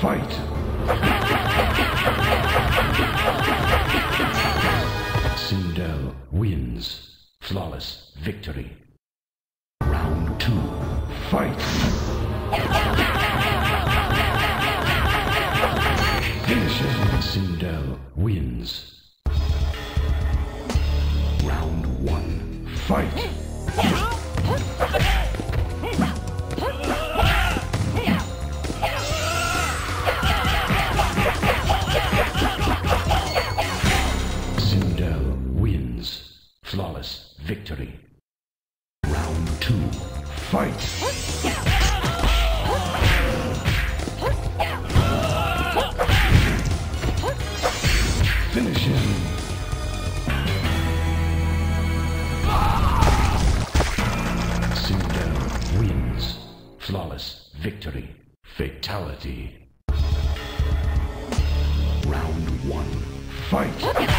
fight! Sindel wins. Flawless victory. Round two, fight! Finish him. Sindel wins. Round one, fight! Flawless victory. Round two, fight! Finish him. Sindel wins. Flawless victory. Fatality. Round one. Fight!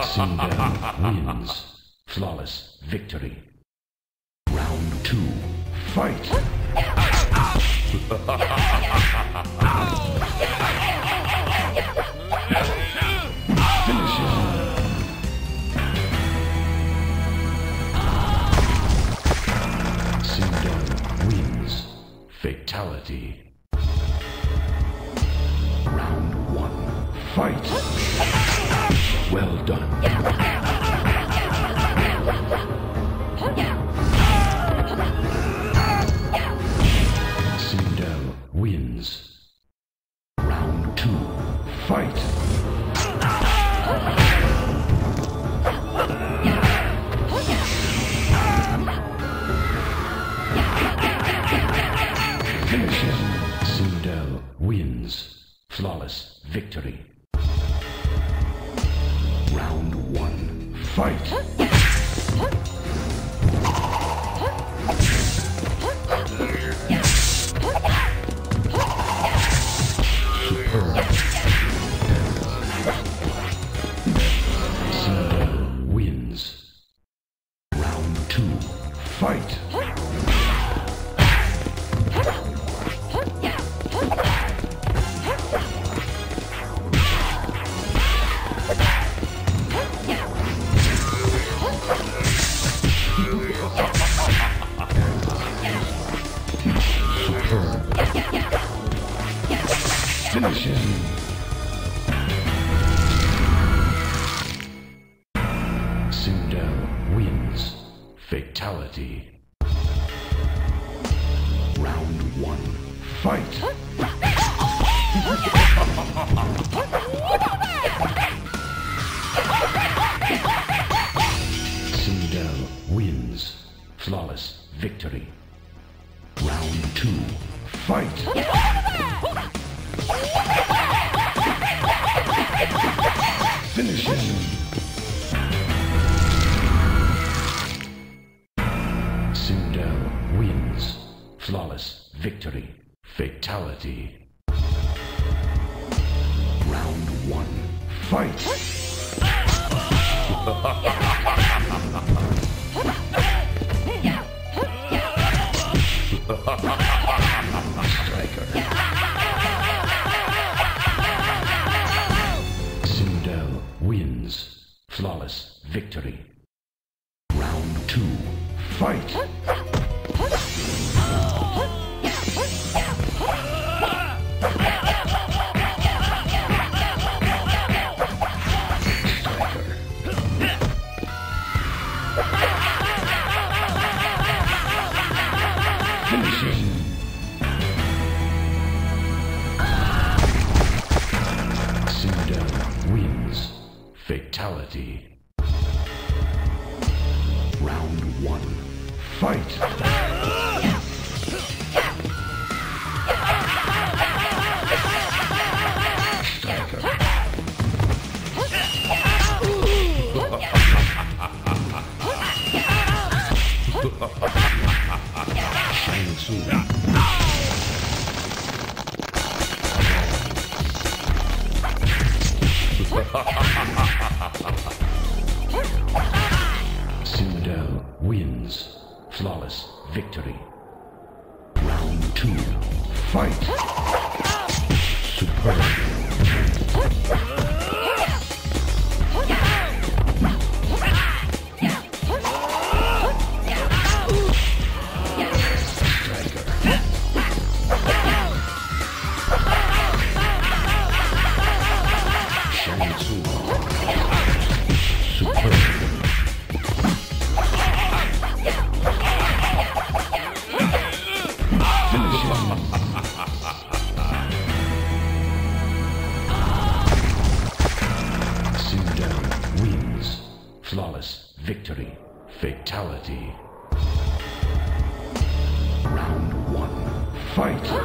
Sindel wins. Flawless victory. Round two. Fight! Finish him. Wins. Fatality. Round one. Fight! Well done. Sindel wins. Round two. Fight! Finish him. Sindel wins. Flawless victory. Round one. Fight! Finish. Sindel wins. Fatality. Round one. Fight! Finish him. Sindel wins. Flawless victory. Fatality. Round one. Fight! Fight! Victory. Round two. Fight! Finish wins. Flawless victory. Fatality. Round one. Fight!